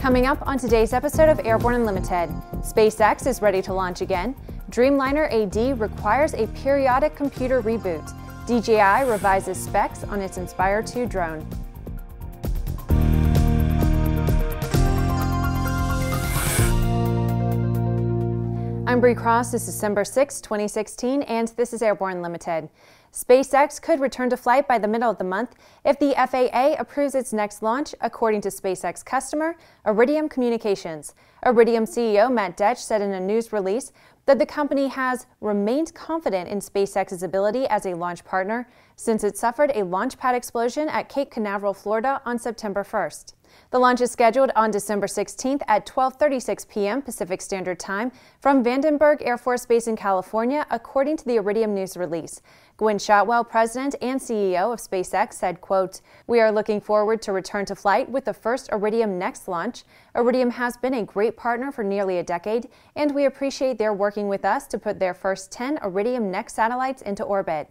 Coming up on today's episode of Airborne Unlimited, SpaceX is ready to launch again. Dreamliner AD requires a periodic computer reboot. DJI revises specs on its Inspire 2 drone. I'm Bree Cross. This is December 6, 2016, and this is Airborne Limited. SpaceX could return to flight by the middle of the month if the FAA approves its next launch, according to SpaceX customer Iridium Communications. Iridium CEO Matt Desch said in a news release that the company has remained confident in SpaceX's ability as a launch partner since it suffered a launch pad explosion at Cape Canaveral, Florida on September 1st. The launch is scheduled on December 16th at 12:36 p.m. Pacific Standard Time from Vandenberg Air Force Base in California, according to the Iridium news release. Gwynne Shotwell, president and CEO of SpaceX, said, quote, We are looking forward to return to flight with the first Iridium Next launch. Iridium has been a great partner for nearly a decade, and we appreciate their working with us to put their first 10 Iridium Next satellites into orbit.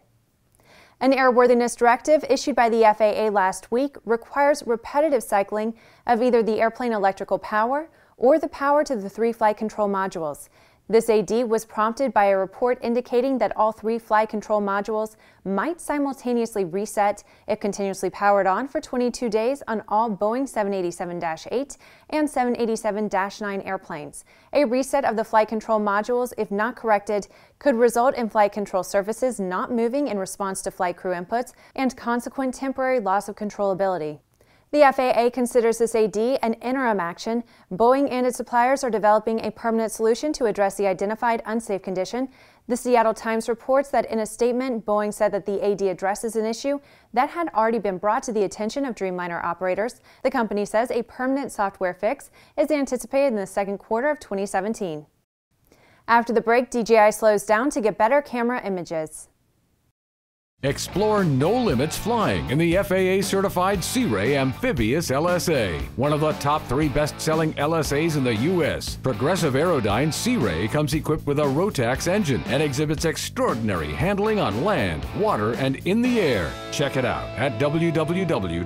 An airworthiness directive issued by the FAA last week requires repetitive cycling of either the airplane electrical power or the power to the three flight control modules. This AD was prompted by a report indicating that all three flight control modules might simultaneously reset if continuously powered on for 22 days on all Boeing 787-8 and 787-9 airplanes. A reset of the flight control modules, if not corrected, could result in flight control surfaces not moving in response to flight crew inputs and consequent temporary loss of controllability. The FAA considers this AD an interim action. Boeing and its suppliers are developing a permanent solution to address the identified unsafe condition. The Seattle Times reports that in a statement, Boeing said that the AD addresses an issue that had already been brought to the attention of Dreamliner operators. The company says a permanent software fix is anticipated in the second quarter of 2017. After the break, DJI slows down to get better camera images. Explore no limits flying in the FAA certified SeaRey Amphibious LSA, one of the top three best selling LSAs in the U.S. Progressive Aerodyne SeaRey comes equipped with a Rotax engine and exhibits extraordinary handling on land, water, and in the air. Check it out at www.searey.com.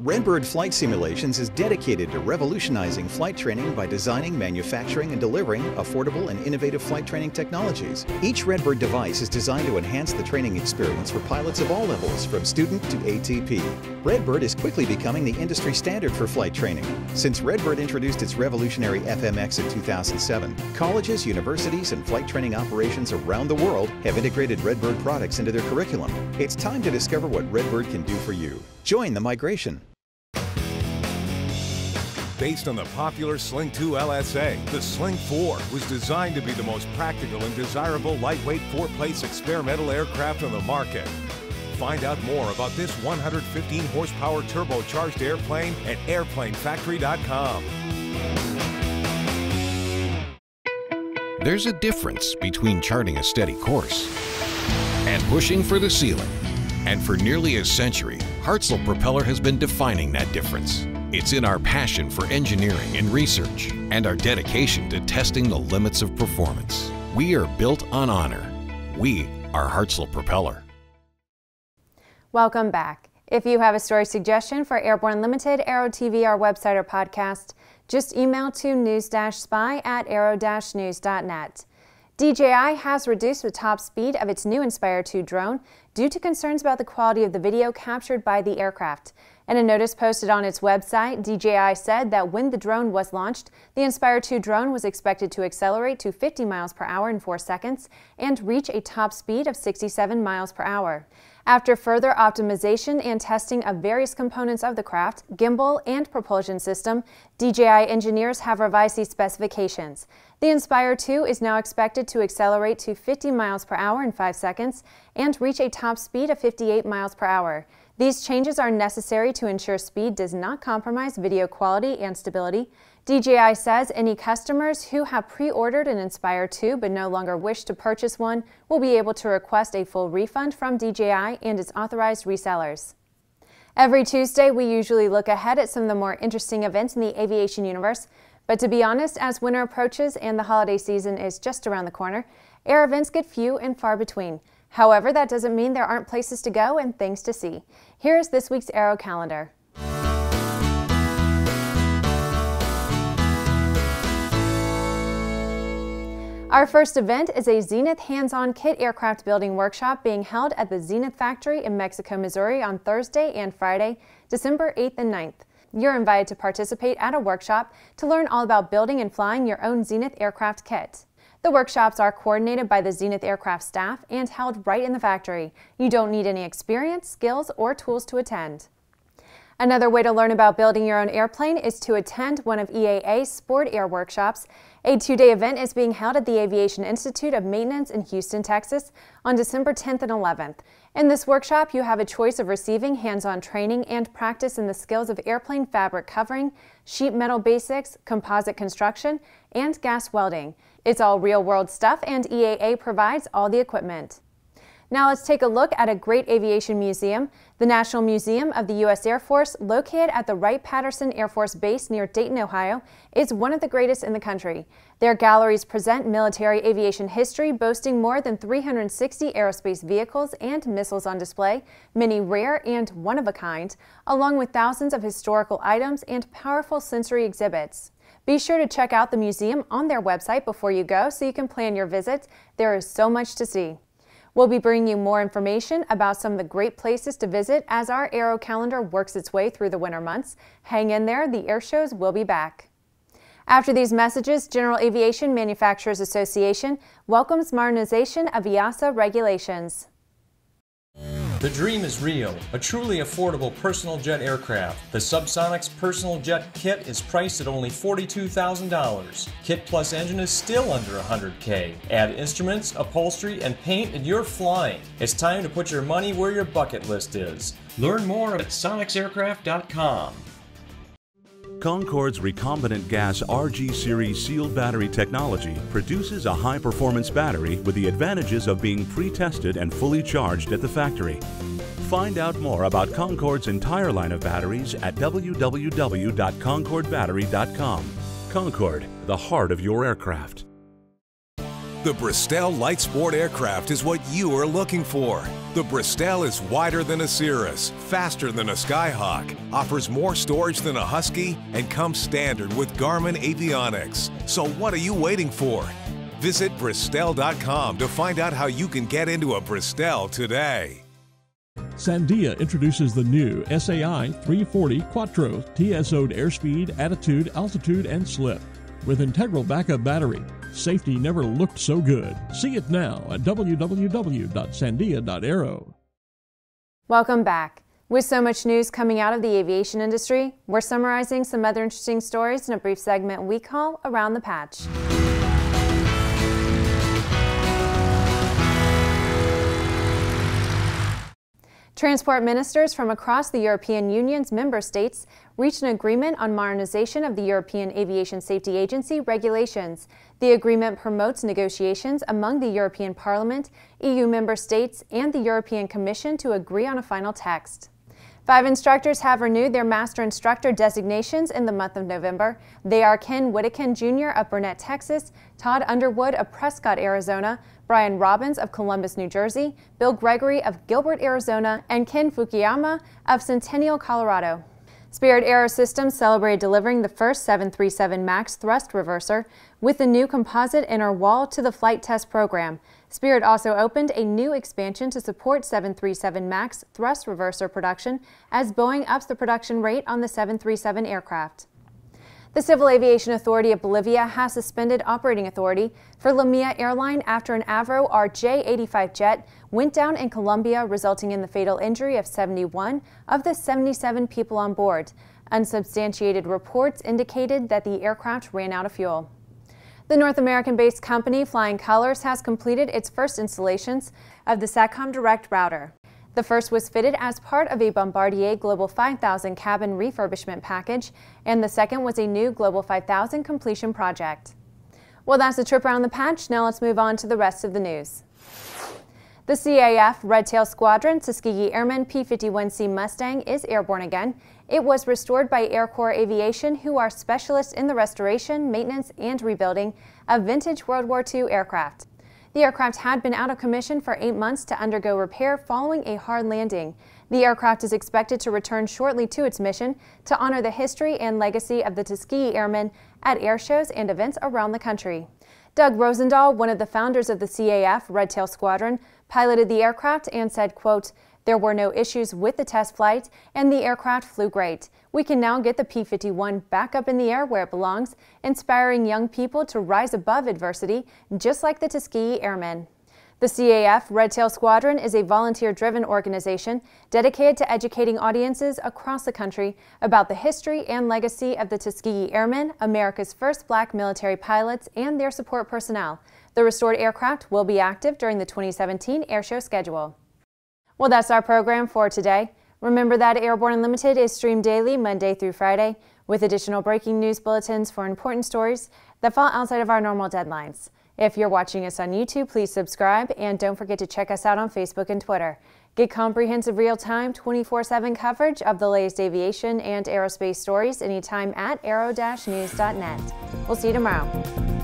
Redbird Flight Simulations is dedicated to revolutionizing flight training by designing, manufacturing, and delivering affordable and innovative flight training technologies. Each Redbird device is designed to enhance the training experience for pilots of all levels, from student to ATP. Redbird is quickly becoming the industry standard for flight training. Since Redbird introduced its revolutionary FMX in 2007, colleges, universities, and flight training operations around the world have integrated Redbird products into their curriculum. It's time to discover what Redbird can do for you. Join the migration. Based on the popular Sling 2 LSA, the Sling 4 was designed to be the most practical and desirable lightweight four-place experimental aircraft on the market. Find out more about this 115 horsepower turbocharged airplane at airplanefactory.com. There's a difference between charting a steady course and pushing for the ceiling. And for nearly a century, Hartzell Propeller has been defining that difference. It's in our passion for engineering and research and our dedication to testing the limits of performance. We are built on honor. We are Hartzell Propeller. Welcome back. If you have a story suggestion for Airborne Limited, Aero TV, our website, or podcast, just email to newstips at aero-news.net. DJI has reduced the top speed of its new Inspire 2 drone due to concerns about the quality of the video captured by the aircraft. In a notice posted on its website, DJI said that when the drone was launched, the Inspire 2 drone was expected to accelerate to 50 miles per hour in 4 seconds and reach a top speed of 67 miles per hour. After further optimization and testing of various components of the craft, gimbal, and propulsion system, DJI engineers have revised these specifications. The Inspire 2 is now expected to accelerate to 50 miles per hour in 5 seconds and reach a top speed of 58 miles per hour. These changes are necessary to ensure speed does not compromise video quality and stability. DJI says any customers who have pre-ordered an Inspire 2 but no longer wish to purchase one will be able to request a full refund from DJI and its authorized resellers. Every Tuesday, we usually look ahead at some of the more interesting events in the aviation universe. But to be honest, as winter approaches and the holiday season is just around the corner, air events get few and far between. However, that doesn't mean there aren't places to go and things to see. Here's this week's Aero calendar. Our first event is a Zenith hands-on kit aircraft building workshop being held at the Zenith factory in Mexico, Missouri on Thursday and Friday, December 8th and 9th. You're invited to participate at a workshop to learn all about building and flying your own Zenith aircraft kit. The workshops are coordinated by the Zenith aircraft staff and held right in the factory. You don't need any experience, skills, or tools to attend. Another way to learn about building your own airplane is to attend one of EAA's Sport Air workshops. A two-day event is being held at the Aviation Institute of Maintenance in Houston, Texas on December 10th and 11th. In this workshop, you have a choice of receiving hands-on training and practice in the skills of airplane fabric covering, sheet metal basics, composite construction, and gas welding. It's all real-world stuff and EAA provides all the equipment. Now let's take a look at a great aviation museum. The National Museum of the U.S. Air Force, located at the Wright-Patterson Air Force Base near Dayton, Ohio, is one of the greatest in the country. Their galleries present military aviation history, boasting more than 360 aerospace vehicles and missiles on display, many rare and one-of-a-kind, along with thousands of historical items and powerful sensory exhibits. Be sure to check out the museum on their website before you go so you can plan your visit. There is so much to see. We'll be bringing you more information about some of the great places to visit as our Aero calendar works its way through the winter months. Hang in there, the air shows will be back. After these messages, General Aviation Manufacturers Association welcomes modernization of EASA regulations. The dream is real, a truly affordable personal jet aircraft. The SubSonex Personal Jet Kit is priced at only $42,000. Kit plus engine is still under 100K. Add instruments, upholstery, and paint and you're flying. It's time to put your money where your bucket list is. Learn more at sonexaircraft.com. Concorde's recombinant gas RG series sealed battery technology produces a high performance battery with the advantages of being pre tested and fully charged at the factory. Find out more about Concorde's entire line of batteries at www.concordebattery.com. Concorde, the heart of your aircraft. The Bristell Light Sport aircraft is what you are looking for. The Bristell is wider than a Cirrus, faster than a Skyhawk, offers more storage than a Husky, and comes standard with Garmin avionics. So what are you waiting for? Visit Bristell.com to find out how you can get into a Bristell today. Sandia introduces the new SAI 340 Quattro TSO'd airspeed, attitude, altitude, and slip with integral backup battery Safety never looked so good. See it now at www.sandia.aero. Welcome back. With so much news coming out of the aviation industry, we're summarizing some other interesting stories in a brief segment we call Around the Patch. Transport ministers from across the European Union's member states reached an agreement on modernization of the European Aviation Safety Agency regulations. The agreement promotes negotiations among the European Parliament, EU member states, and the European Commission to agree on a final text. Five instructors have renewed their master instructor designations in the month of November. They are Ken Whittakin Jr. of Burnet, Texas, Todd Underwood of Prescott, Arizona, Brian Robbins of Columbus, New Jersey, Bill Gregory of Gilbert, Arizona, and Ken Fukuyama of Centennial, Colorado. Spirit Aerosystems celebrated delivering the first 737 MAX thrust reverser with the new composite inner wall to the flight test program. Spirit also opened a new expansion to support 737 MAX thrust reverser production as Boeing ups the production rate on the 737 aircraft. The Civil Aviation Authority of Bolivia has suspended operating authority for LaMia Airline after an Avro RJ-85 jet went down in Colombia, resulting in the fatal injury of 71 of the 77 people on board. Unsubstantiated reports indicated that the aircraft ran out of fuel. The North American-based company Flying Colours has completed its first installations of the SATCOM Direct router. The first was fitted as part of a Bombardier Global 5000 cabin refurbishment package, and the second was a new Global 5000 completion project. Well, that's a trip around the patch. Now let's move on to the rest of the news. The CAF Red Tail Squadron Tuskegee Airman P-51C Mustang is airborne again. It was restored by Air Corps Aviation, who are specialists in the restoration, maintenance, and rebuilding of vintage World War II aircraft. The aircraft had been out of commission for eight months to undergo repair following a hard landing. The aircraft is expected to return shortly to its mission to honor the history and legacy of the Tuskegee Airmen at air shows and events around the country. Doug Rozendaal, one of the founders of the CAF Red Tail Squadron, piloted the aircraft and said, quote, there were no issues with the test flight and the aircraft flew great. We can now get the P-51 back up in the air where it belongs, inspiring young people to rise above adversity, just like the Tuskegee Airmen. The CAF Red Tail Squadron is a volunteer-driven organization dedicated to educating audiences across the country about the history and legacy of the Tuskegee Airmen, America's first black military pilots, and their support personnel. The restored aircraft will be active during the 2017 airshow schedule. Well, that's our program for today. Remember that Airborne Unlimited is streamed daily, Monday through Friday, with additional breaking news bulletins for important stories that fall outside of our normal deadlines. If you're watching us on YouTube, please subscribe and don't forget to check us out on Facebook and Twitter. Get comprehensive real-time 24-7 coverage of the latest aviation and aerospace stories anytime at aero-news.net. We'll see you tomorrow.